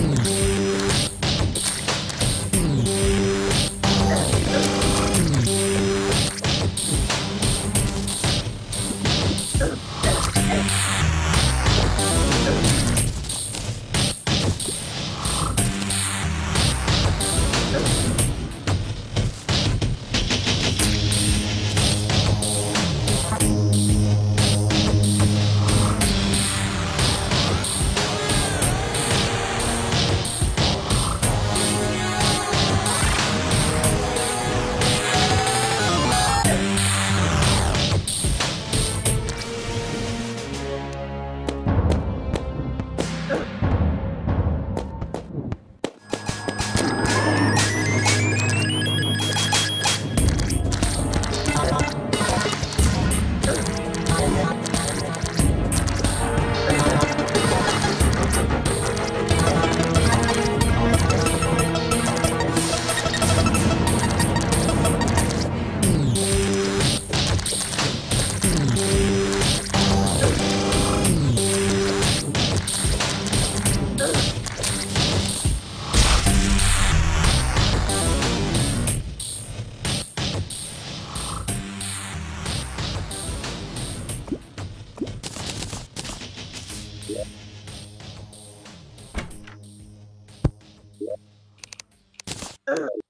Mm-hmm. Oh.